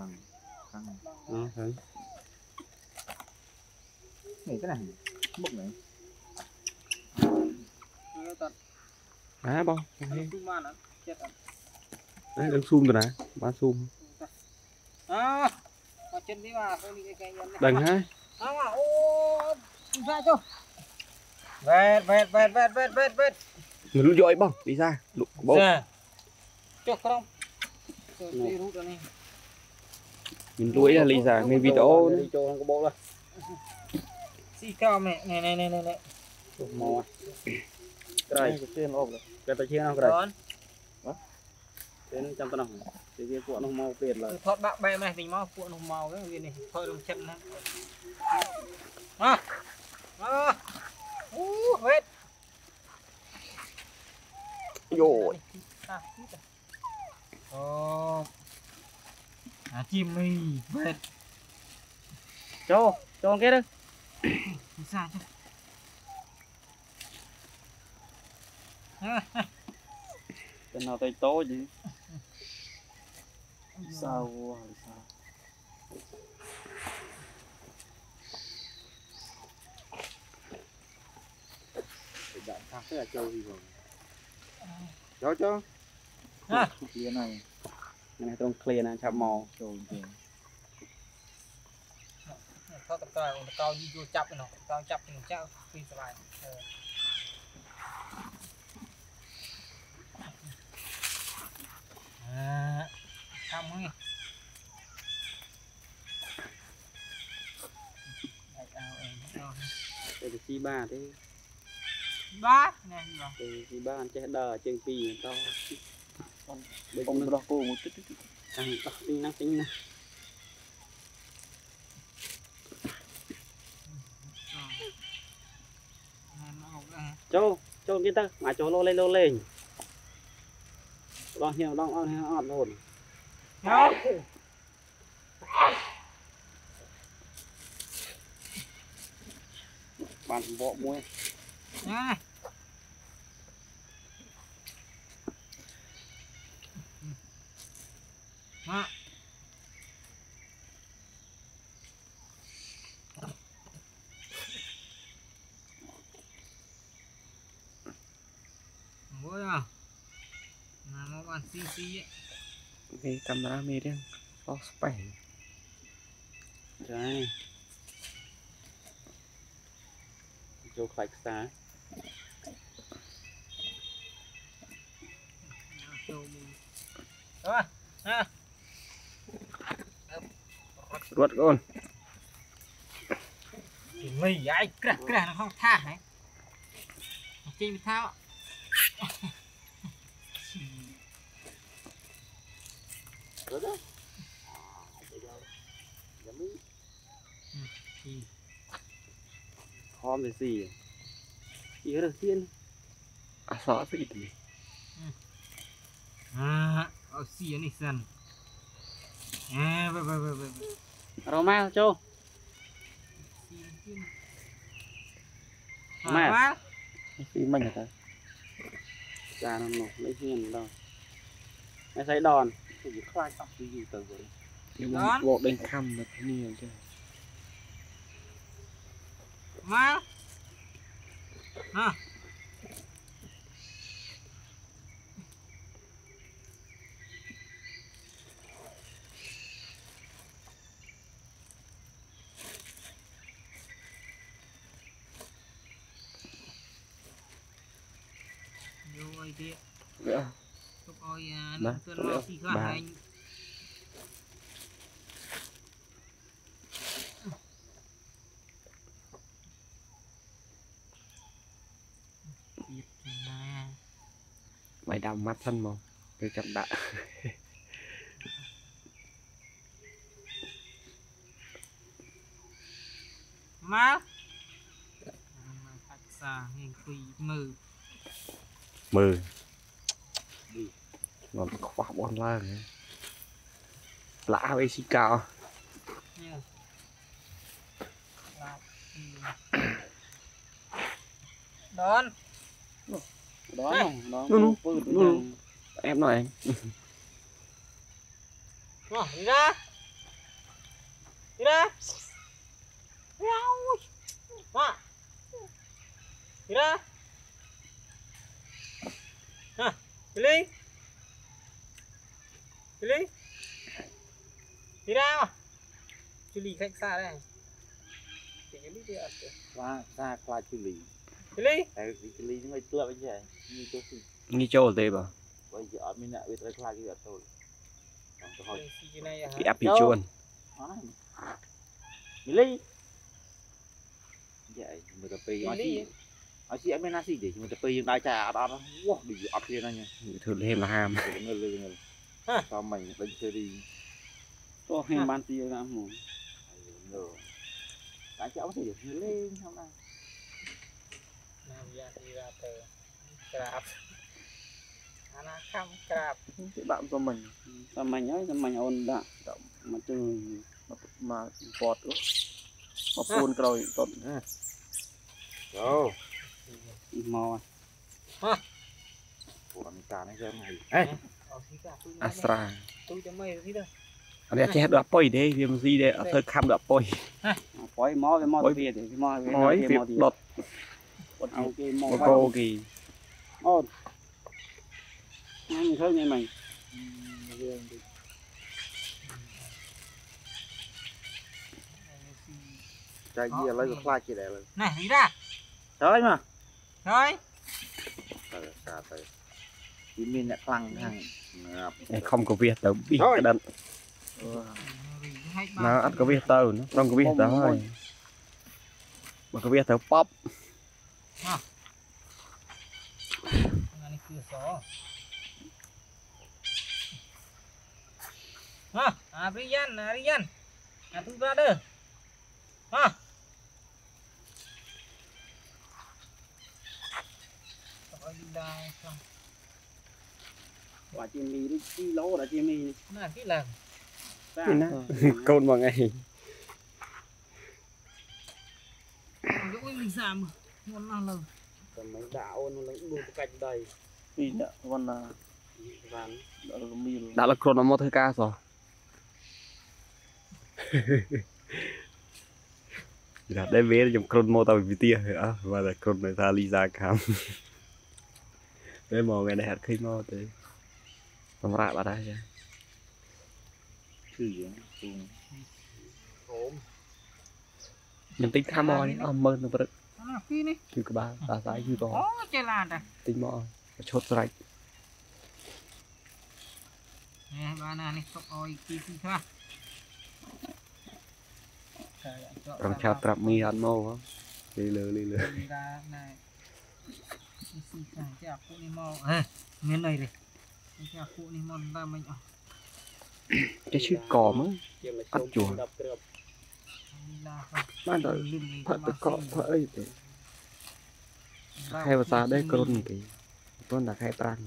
khăn khăn Đó, thấy. này cái này bốc này Á bông. Đấy, đang zoom rồi nè. Ba zoom. À, này. Đừng. À, ra cho. Vẹt, vẹt, vẹt, vẹt, vẹt, vẹt, vẹt. Người lũ dội bông. Đi ra. Lũ bông. Dạ. Cho không. Rồi, đi rút rồi này. Mình lũi ra lý ra. Người video rồi Xì cao mẹ, này, này, này, này, này. mò Cái này. cái rồi tay trên không cái Đón. trên trăm tấn không cái kia của nó mau tiền là thoát bạc bè này, tình máu cuộn hồng màu cái này. Thôi đồng chân nó. À. À. Ú, vẹt. Dội. À, chim mì, vẹt. cho cho cái đó Đi. Xa chứ. cái nào tay tố chứ sao sao? Đạn khác thế là châu gì rồi cho cho. À. ណាត្រង់ឃ្លៀណាឆាប់មកចូលយើងថតតកតអូនតកយូរចាប់នោះតកចាប់នឹងចាក់ពីស្វាយអឺចាំមើលដាក់អោអេទៅស៊ីបាទេបាទណែបាទស៊ីបាអត់ចេះដើរជើងពីរតោះ Ông nó cô một chút. ăn to tính năng tính năng học ra. cho cho cái ta mà cho lô lên lô lên đong hiểu đong on hiểu on hồn Đó. bàn bộ muối Nha. Đó. Vui à? Là một bàn xì xì ấy. Cái camera mê đen. Có spy. đấy cho khách xa Đó. Ha. Ruột con. Thì mì ai kra kra nó không tha hả? Trên bị thao ạ. rồi đó Thì hôm thì gì chỉ được tiên À sợ gì thì. à, ở xì này sần. À, vậy vậy vậy vậy. vậy. aroma cho Xì này tiên. Mẹ. À, quá. Phí mình hả ta? ra nó nổ lấy hiền đâu nó thấy đòn cái gì khai tóc cái gì từ rồi Nhưng mà bộ đánh khăm là cái nhiều chứ. Má. Ha. Đó, nó tuân tụi lo xì khá hành. Mà. Mày đầm mắt thân mà. Cái chậm đã. má khách xa hình Mừ. Nó khóa bọn la này. Lạ với xí cao. đón đó Ê. nó Nu, nu, vượt nu, nu. ngang. Em nói anh. Đi ra đi ra. Đi ra. Ha. Pilih. Pilih. Đi ra. Chú lì khách xa đây. Chỉ cái lì đi ạ. Qua xa qua chú lì. Chú lì. Chú lì nó mới tựa bây giờ. Như chỗ gì? Như chỗ ở đây bà. Bây giờ mình lại biết ra qua cái giờ thôi. vậy áp bị chuồn. Pilih. Dạ, mình gặp bị. Pilih. អត់ស៊ីអត់មានណាស៊ីទេខ្ញុំទៅពេលយើងដើរចាអត់អត់វោះដូចអត់ឃ្លានហ្នឹងធ្វើលេមលហាមងើលងើលហ៎តាមមិញដេញទៅរីទោះខ្ញុំបានទីណាហ្មងតែចៅទៅយើងលេងខ្ញុំដែរណាវាទីរ៉ាទៅក្រាបអាណាខំក្រាបគេដាក់ទៅមិញតែមិញហើយតែមិញអូនដាក់មកជើងមកពតមកពូនក្រោយតត់ណាចូល mau ha kurang tanah jangan eh Astra. Anh chết đọa bôi đây, vì gì đây, ở thơ khăm đọa bôi à, Bôi mó với mó thì thì mó thì mó thì mó thì đột Bột cô kì Ôn Nhanh thơ nghe mày. Chạy gì lấy cái fly kia đấy Này, đi ra. Tới mà. Thôi. Không có việc đâu, bị cái đần. Nó ăn có việc tao, nó không có việc tao thôi. Mà có việc tao pop. Hả? Này cửa sổ. Hah, Arian, Arian. Atuh brother. Hah. dài không quả chim mì đi chi lỗ là chim mì là cái lần dạ. dạ. côn vào ngày lỗi mình giảm ngon là lần còn mấy đạo nó lấy buông cạnh đầy. Vì đã còn là đã là còn là một thời ca rồi. Là đem về trong con mô tao bị tia. Hả và là con này ta ly ra khám. ពេលមកថ្ងៃនេះអត់ឃើញមកទេបំរាក់បាត់ហើយចាគឺយើងទូងអូមខ្ញុំទិញខាំមកនេះអស់មើលនឹងព្រឹកពីនេះគឺក្បាលតាសាយគឺបងអូចេះឡានតាទិញមកប្រឈប់ស្រេចណែបានណានេះទុកអោយពីពីខ្លះរំឆាប់ត្រាប់មីអត់មកហ៎លីលើលីលើតាណែ ចេះអាគុនេះមកហេមានន័យទេចេះអាគុនេះមកតែមិនអស់ចេះឈឺកមើលអត់ជួបានដល់ផាត់តកផាត់អីទេខែភាសាដែរក្រុនគេប៉ុន្តែខែប្រាំង